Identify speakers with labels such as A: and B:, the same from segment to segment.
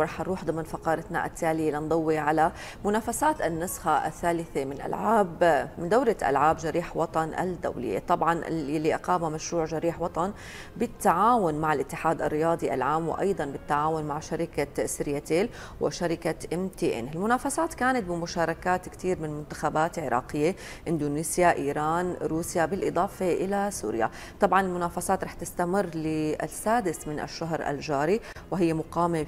A: ورح نروح ضمن فقرتنا التالية لنضوي على منافسات النسخة الثالثة من ألعاب من دورة ألعاب جريح وطن الدولية. طبعا اللي أقام مشروع جريح وطن بالتعاون مع الاتحاد الرياضي العام وأيضا بالتعاون مع شركة سرياتيل وشركة إم تي إن. المنافسات كانت بمشاركات كثير من منتخبات عراقية إندونيسيا إيران روسيا بالإضافة إلى سوريا. طبعا المنافسات رح تستمر للسادس من الشهر الجاري وهي مقامة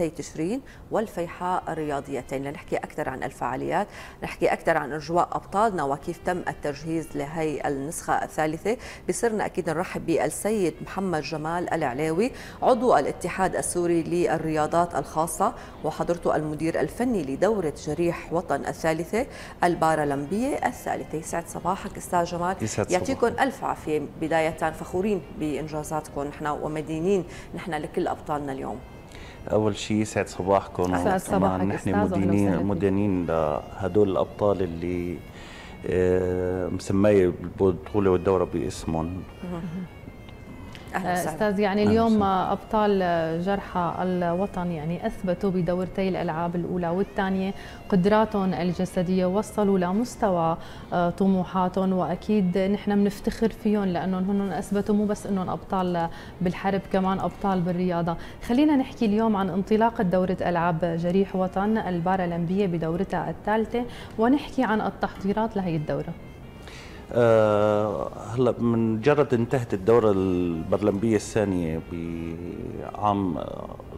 A: بمدينتي تشرين والفيحاء الرياضيتين. لنحكي أكثر عن الفعاليات نحكي أكثر عن أجواء أبطالنا وكيف تم التجهيز لهي النسخة الثالثة. بصرنا أكيد نرحب بالسيد محمد جمال العلاوي عضو الاتحاد السوري للرياضات الخاصة وحضرته المدير الفني لدورة جريح وطن الثالثة البارالمبية الثالثة. يسعد صباحك أستاذ جمال. يعطيكم ألف عافية. بداية فخورين بإنجازاتكم نحن ومدينين نحن لكل أبطالنا اليوم.
B: أول شيء يسعد صباحكم
C: يسعد صباحك
B: نحن مدينين مدينين لهدول الأبطال اللي آه، مسمية البطوله والدورة باسمهم.
C: أستاذ يعني اليوم أبطال جرحى الوطن يعني أثبتوا بدورتي الألعاب الأولى والثانية. قدراتهم الجسدية وصلوا لمستوى آه، طموحاتهم وأكيد نحن بنفتخر فيهم لأنهم هن أثبتوا مو بس إنهم أبطال بالحرب كمان أبطال بالرياضة. خلينا نحكي اليوم عن انطلاقه دورة ألعاب جريح وطن البارالمبية بدورتها الثالثة ونحكي عن التحضيرات لهي الدورة.
B: آه هلا من مجرد انتهت الدورة البرلمبية الثانية بعام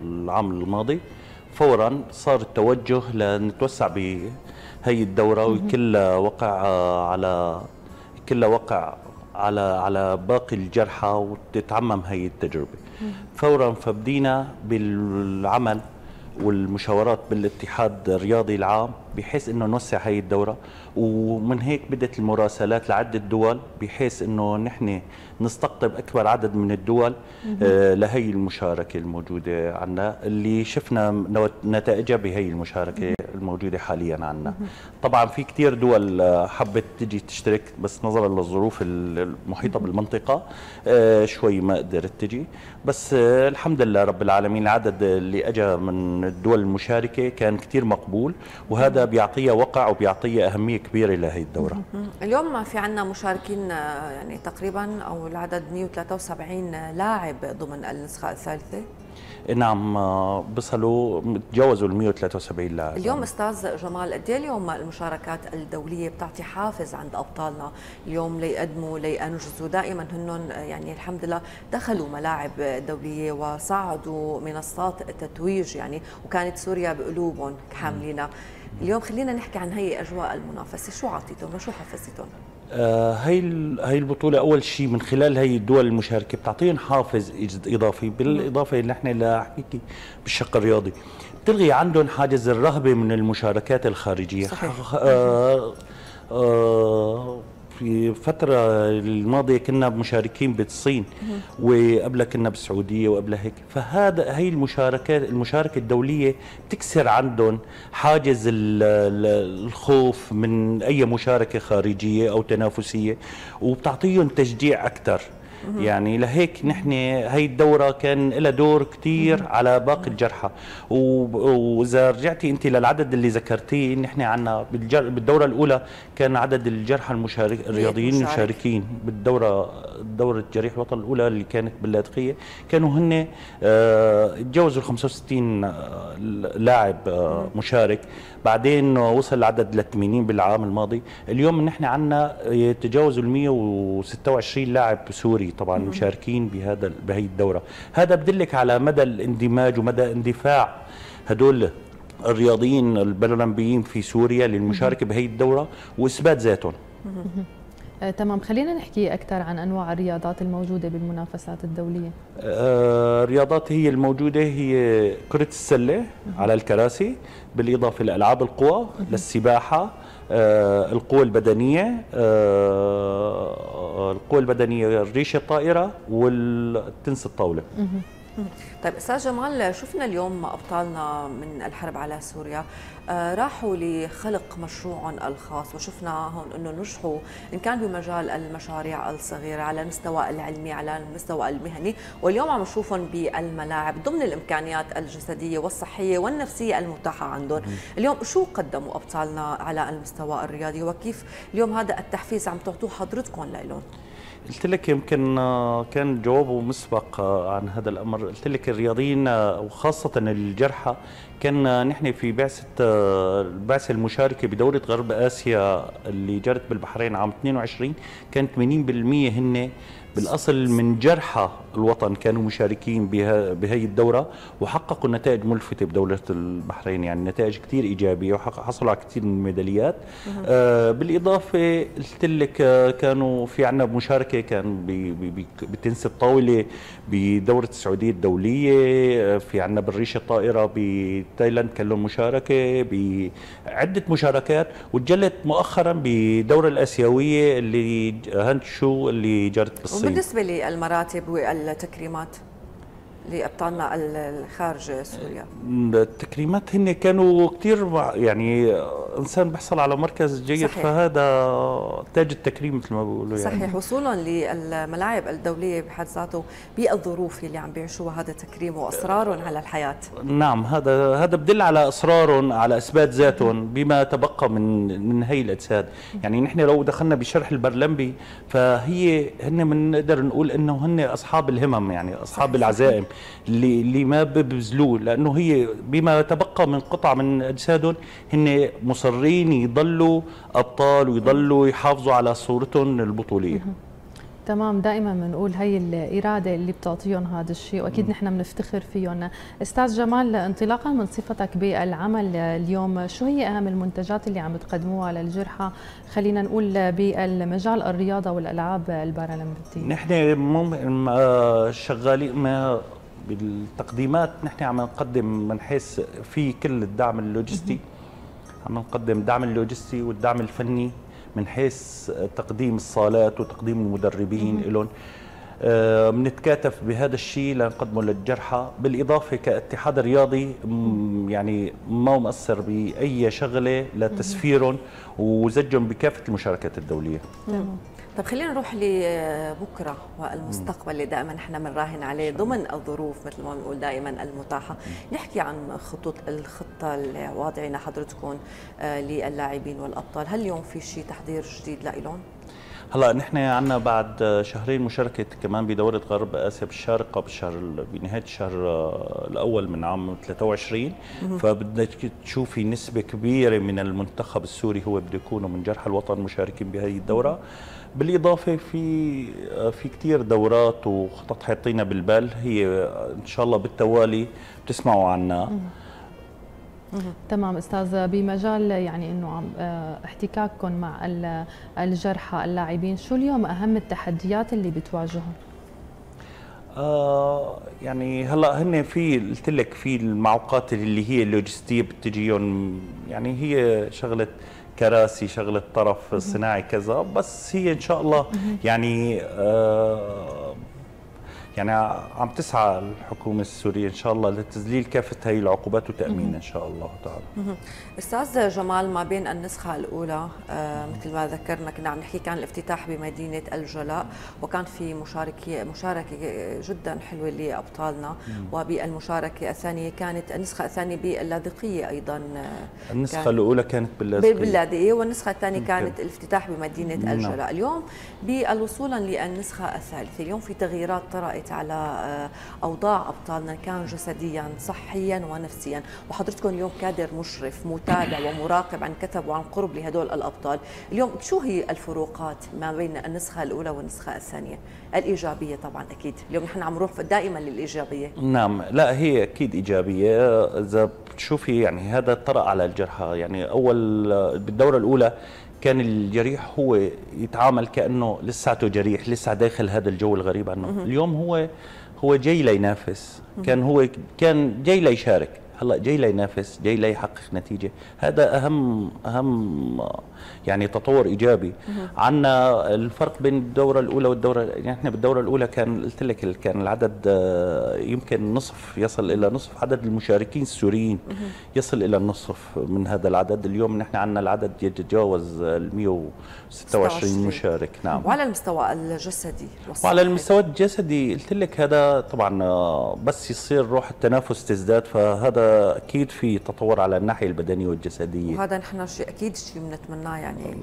B: العام الماضي فورا صار التوجه لنتوسع بهي الدورة وكلها وقع على كلها وقع على على باقي الجرحى وتتعمم هي التجربة. فورا فبدينا بالعمل والمشاورات بالاتحاد الرياضي العام بحيث إنه نوسع هي الدورة. ومن هيك بدأت المراسلات لعدة دول بحيث إنه نحن نستقطب أكبر عدد من الدول آه لهي المشاركة الموجودة عندنا اللي شفنا نتائجها بهي المشاركة الموجودة حاليا عندنا طبعا في كثير دول آه، حبت تجي تشترك بس نظرا للظروف المحيطة بالمنطقة آه شوي ما قدرت تجي. بس آه الحمد لله رب العالمين العدد اللي اجى من الدول المشاركة كان كثير مقبول. وهذا بيعطيها وقع وبيعطيها أهمية كبيرة لهي الدورة.
A: اليوم في عندنا مشاركين آه، يعني تقريبا أو العدد 173 لاعب ضمن النسخة الثالثة.
B: نعم بصلوا تجاوزوا ال 173 لاعب.
A: اليوم أستاذ جمال قد إيه اليوم المشاركات الدولية بتعطي حافز عند أبطالنا؟ اليوم ليقدموا لينجزوا. دائما هن يعني الحمد لله دخلوا ملاعب دولية وصعدوا منصات التتويج يعني وكانت سوريا بقلوبهم حاملين اليوم خلينا نحكي عن هي أجواء المنافسة. شو عطيتهم وشو حفزتهم
B: آه هي هي البطولة أول شيء من خلال هي الدول المشاركة. بتعطيهم حافز إضافي. بالإضافة اللي إحنا لحكي بالشق الرياضي. بتلغي عندهم حاجز الرهبة من المشاركات الخارجية.
A: صحيح.
B: آه آه في الفترة الماضية كنا مشاركين بالصين وقبلها كنا بالسعودية وقبلها هيك. فهذا هي المشاركات المشاركة الدولية بتكسر عندهم حاجز الخوف من أي مشاركة خارجية أو تنافسية وبتعطيهم تشجيع أكثر يعني لهيك نحن هي الدورة كان لها دور كثير على باقي الجرحى. وإذا رجعتي أنت للعدد اللي ذكرتيه نحن عندنا بالدورة الأولى كان عدد الجرحى المشارك الرياضيين المشاركين. بالدوره دورة جريح الوطن الأولى اللي كانت باللاذقيه كانوا هن آه، تجاوزوا ال 65 آه، لاعب آه، مشارك. بعدين وصل العدد ل 80 بالعام الماضي. اليوم نحن عندنا يتجاوزوا ال 126 لاعب سوري. طبعا مشاركين بهذا بهي الدورة. هذا بدلك على مدى الاندماج ومدى اندفاع هدول الرياضيين البارالمبيين في سوريا للمشاركة بهي الدورة وإثبات ذاتهم.
C: آه تمام. خلينا نحكي أكثر عن أنواع الرياضات الموجودة بالمنافسات الدولية.
B: آه الرياضات هي الموجودة هي كرة السلة على الكراسي بالإضافة لألعاب القوى للسباحة آه القوة البدنية آه القوة البدنية الريشة الطائرة والتنس الطاولة.
A: طيب أستاذ جمال شفنا اليوم أبطالنا من الحرب على سوريا. آه راحوا لخلق مشروعهم الخاص وشفناهم إنه نجحوا إن كان بمجال المشاريع الصغيرة على المستوى العلمي على المستوى المهني. واليوم عم نشوفهم بالملاعب ضمن الإمكانيات الجسدية والصحية والنفسية المتاحة عندهم. اليوم شو قدموا أبطالنا على المستوى الرياضي؟ وكيف اليوم هذا التحفيز عم تعطوه حضرتكم لهم
B: قلت لك يمكن آه، كان جوابه مسبق آه، عن هذا الأمر. قلت لك الرياضيين آه، وخاصة الجرحى كان نحن في بعثة البعثة المشاركة بدورة غرب آسيا اللي جرت بالبحرين عام 22 كانت 80% هن بالأصل من جرحى الوطن كانوا مشاركين بها بهي الدورة وحققوا نتائج ملفتة بدولة البحرين. يعني نتائج كثير إيجابية وحصلوا على كثير من الميداليات. آه بالإضافة قلت لك آه كانوا في عندنا مشاركة كان بتنس الطاولة بدورة السعودية الدولية آه في عندنا بالريشه الطائرة بتايلاند كان لهم مشاركة بعدة مشاركات وتجلت مؤخرا بدورة الآسيوية اللي هانغتشو اللي جرت بالصين.
A: وبالنسبة للمراتب والتكريمات؟ لأبطالنا الخارج سوريا.
B: التكريمات هن كانوا كثير يعني إنسان بيحصل على مركز جيد صحيح. فهذا تاج التكريم مثل ما بيقولوا
A: يعني. صحيح وصولا للملاعب الدولية بحد ذاته بالظروف اللي عم بيعيشوها هذا تكريم واصرارهم على الحياة.
B: نعم هذا هذا بدل على اصرارهم على إثبات ذاتهم بما تبقى من من هي الاجساد يعني نحن لو دخلنا بشرح البرلمبي فهي هن بنقدر نقول إنه هن أصحاب الهمم يعني أصحاب صحيح. العزائم. اللي اللي ما ببذلوه لأنه هي بما تبقى من قطع من أجسادهم هن مصرين يضلوا أبطال ويضلوا يحافظوا على صورتهم البطولية.
C: تمام دائما بنقول هي الإرادة اللي بتعطيهم هذا الشيء وأكيد نحن بنفتخر فيهم. أستاذ جمال انطلاقا من صفتك بالعمل اليوم شو هي أهم المنتجات اللي عم بتقدموها للجرحى؟ خلينا نقول بالمجال الرياضة والألعاب البارالمبية
B: نحن شغالين بالتقديمات نحن عم نقدم من حيث في كل الدعم اللوجستي. عم نقدم الدعم اللوجستي والدعم الفني من حيث تقديم الصالات وتقديم المدربين لهم بنتكاتف آه بهذا الشيء لنقدمه للجرحى. بالإضافة كاتحاد رياضي يعني ما مقصر بأي شغلة لتسفيرهم وزجهم بكافة المشاركات الدولية.
A: طيب خلينا نروح لبكرة والمستقبل اللي دائما إحنا بنراهن عليه ضمن الظروف مثل ما بنقول دائما المتاحة، نحكي عن خطوط الخطة اللي واضعينها حضرتكم آه، للاعبين والأبطال، هل اليوم في شيء تحضير جديد لهم؟
B: هلا نحن عندنا بعد شهرين مشاركة كمان بدورة غرب آسيا بالشارقه بالشهر بنهاية الشهر الأول من عام 23 فبدك تشوفي نسبة كبيرة من المنتخب السوري هو بده يكونوا من جرح الوطن مشاركين بهذه الدورة. بالإضافة في في كثير دورات وخطط حاطينها بالبال. هي إن شاء الله بالتوالي بتسمعوا عنها.
C: تمام أستاذ بمجال يعني إنه آه، احتكاككم مع الجرحى اللاعبين شو اليوم أهم التحديات اللي بتواجههم
B: آه يعني هلأ هن في قلت لك في المعوقات اللي هي اللوجستية بتجيهم يعني هي شغلة كراسي شغلة طرف صناعي كذا بس هي إن شاء الله يعني آه يعني عم تسعى الحكومة السورية إن شاء الله لتذليل كافة هي العقوبات وتأمين إن شاء الله تعالى.
A: أستاذ جمال ما بين النسخة الأولى آه مثل ما ذكرنا كنا عم نحكي كان الافتتاح بمدينة الجلاء وكان في مشاركة مشاركة جدا حلوة لأبطالنا وبالمشاركة الثانية كانت النسخة الثانية باللاذقية أيضا
B: آه، النسخة كان الأولى كانت باللاذقية.
A: باللاذقية والنسخة الثانية كانت الافتتاح بمدينة نعم. الجلاء. اليوم بالوصولا للنسخة الثالثة. اليوم في تغييرات طرأت حكيت على آه، أوضاع أبطالنا كان جسديا صحيا ونفسيا. وحضرتكم اليوم كادر مشرف متابع ومراقب عن كثب وعن قرب لهدول الأبطال. اليوم شو هي الفروقات ما بين النسخة الأولى والنسخة الثانية؟ الإيجابية طبعا أكيد. اليوم نحن عم نروح دائما للإيجابية.
B: نعم. لا هي أكيد إيجابية. إذا بتشوفي يعني هذا طرأ على الجرحى. يعني أول بالدورة الأولى كان الجريح هو يتعامل كأنه لساته جريح لسه داخل هذا الجو الغريب عنه. اليوم هو هو جاي لينافس. كان هو كان جاي ليشارك. هلا جاي لينافس جاي ليحقق نتيجة. هذا أهم أهم يعني تطور إيجابي. عندنا الفرق بين الدورة الأولى والدورة يعني إحنا بالدورة الأولى كان قلت لك كان العدد يمكن نصف يصل إلى نصف عدد المشاركين السوريين يصل إلى النصف من هذا العدد. اليوم نحن عندنا العدد يتجاوز ال 126 مشارك نعم.
A: وعلى المستوى الجسدي
B: وعلى المستوى الجسدي قلت لك هذا طبعا آه، بس يصير روح التنافس تزداد فهذا أكيد في تطور على الناحية البدنية والجسدية.
A: وهذا نحن شيء أكيد شيء بنتمناه يعني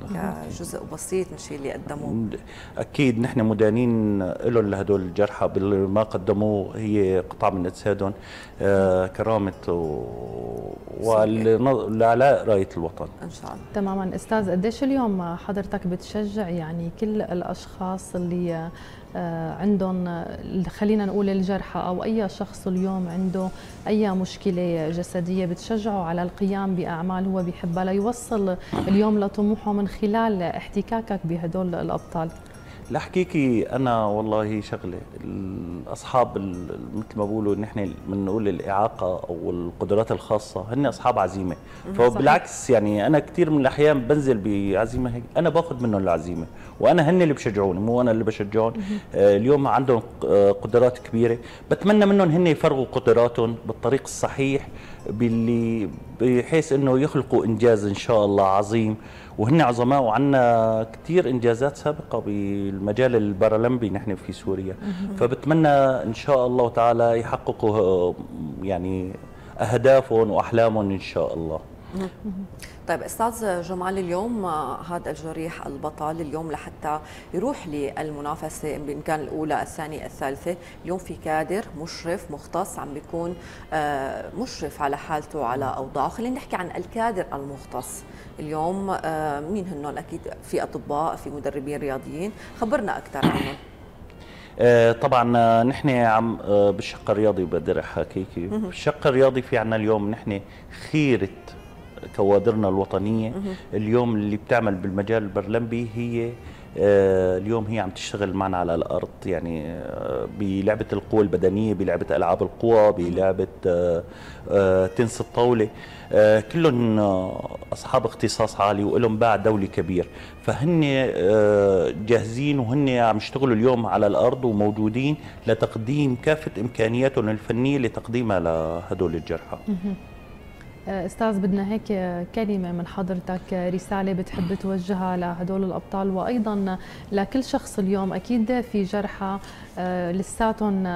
A: كجزء بسيط من الشيء اللي قدموه.
B: أكيد نحن مدانين لهم لهدول الجرحى بالما قدموه هي قطاع من أجسادهم آه كرامة ولاعلاء راية الوطن.
A: إن شاء الله.
C: تماما. أستاذ قديش اليوم حضرتك بتشجع يعني كل الأشخاص اللي عندهم خلينا نقول الجرحى أو أي شخص اليوم عنده أي مشكلة جسدية بتشجعه على القيام بأعمال هو بيحبها ليوصل اليوم لطموحه من خلال احتكاكك بهدول الأبطال.
B: لحكيكي أنا والله شغله الأصحاب مثل ما بقولوا نحن بنقول الإعاقة أو القدرات الخاصة هن أصحاب عزيمة. فبالعكس يعني أنا كثير من الأحيان بنزل بعزيمة هيك أنا باخذ منهم العزيمة وأنا هن اللي بشجعوني مو أنا اللي بشجعهم. آه اليوم عندهم قدرات كبيرة بتمنى منهم هن يفرغوا قدراتهم بالطريق الصحيح. باللي بحيث إنه يخلقوا إنجاز إن شاء الله عظيم. وهن عظماء وعندنا كثير إنجازات سابقة بالمجال البارالمبي نحن في سوريا. فبتمنى إن شاء الله تعالى يحققوا يعني أهدافهم وأحلامهم إن شاء الله.
A: طيب أستاذ جمال اليوم هذا الجريح البطل اليوم لحتى يروح للمنافسة ان كان الأولى الثانية الثالثة. اليوم في كادر مشرف مختص عم بيكون آه، مشرف على حالته على اوضاعه خلينا نحكي عن الكادر المختص. اليوم آه، مين هنن؟ أكيد في أطباء في مدربين رياضيين. خبرنا أكثر عنهم.
B: آه، طبعا نحن عم بالشق الرياضي بقدر احكيكي بالشق الرياضي في عنا اليوم نحن خيرة كوادرنا الوطنية. اليوم اللي بتعمل بالمجال البرلمبي هي آه، اليوم هي عم تشتغل معنا على الأرض. يعني آه، بلعبة القوى البدنية بلعبة ألعاب القوى بلعبة آه، تنس الطاولة. كلهم أصحاب اختصاص عالي ولهم باع دولي كبير. فهن جاهزين وهن عم يشتغلوا اليوم على الأرض وموجودين لتقديم كافة إمكانياتهم الفنية لتقديمها لهدول الجرحى.
C: أستاذ بدنا هيك كلمة من حضرتك رسالة بتحب توجهها لهدول الأبطال وأيضا لكل شخص اليوم. أكيد في جرحى آه، لساتهم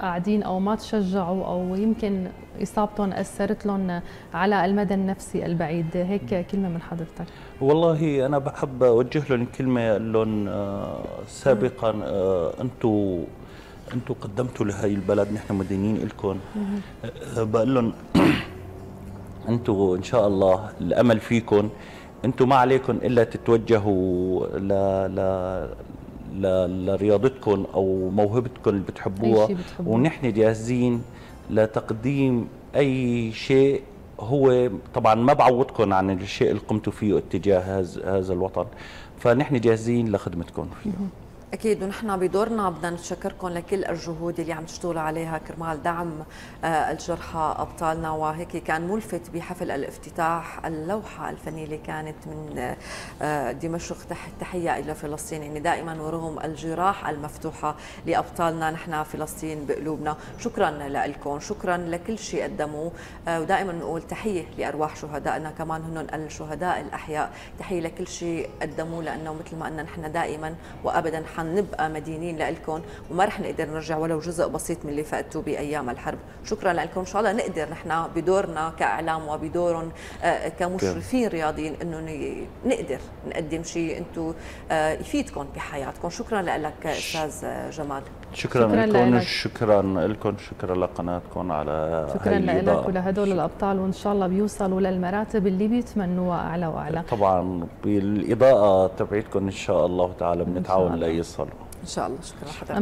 C: قاعدين أو ما تشجعوا أو يمكن إصابتهم أثرت لهم على المدى النفسي البعيد. هيك كلمة من حضرتك.
B: والله أنا بحب أوجه لهم كلمة لهم آه، سابقا آه، أنتم أنتم قدمتوا لهي البلد نحن مدينين لكم بقول لهم أنتم ان شاء الله الامل فيكم أنتم ما عليكم إلا تتوجهوا ل ل لرياضتكم أو موهبتكم اللي بتحبوها. ونحن جاهزين لتقديم أي شيء هو طبعا ما بعوضكم عن الشيء اللي قمتوا فيه اتجاه هذا الوطن. فنحن جاهزين لخدمتكم فيه
A: أكيد ونحن بدورنا بدنا نتشكركم لكل الجهود اللي عم تشتغلوا عليها كرمال دعم آه، الجرحى أبطالنا. وهيك كان ملفت بحفل الافتتاح اللوحة الفنية اللي كانت من آه، دمشق. تحية إلى فلسطين. يعني دائما ورغم الجراح المفتوحة لأبطالنا نحن فلسطين بقلوبنا. شكرا لكم شكرا لكل شيء قدموه. آه، ودائما نقول تحية لأرواح شهدائنا كمان هن الشهداء الأحياء. تحية لكل شيء قدموه لأنه مثل ما قلنا نحن دائما وابدا حنبقى مدينين لكم وما رح نقدر نرجع ولو جزء بسيط من اللي فقدتوا بأيام الحرب. شكرا لكم ان شاء الله نقدر نحن بدورنا كإعلام وبدورهم آه، كمشرفين رياضيين إنه نقدر نقدم شيء أنتم آه، يفيدكم بحياتكم. شكرا لك أستاذ جمال.
B: شكرا, شكرا لكم شكرا لكم شكرا لقناتكم على
C: شكرا لك ولهدول الأبطال وإن شاء الله بيوصلوا للمراتب اللي بيتمنوها أعلى وأعلى.
B: طبعا بالإضاءة تبعتكم إن شاء الله تعالى بنتعاون ليصلوا
A: إن شاء الله. شكرا. حضرتك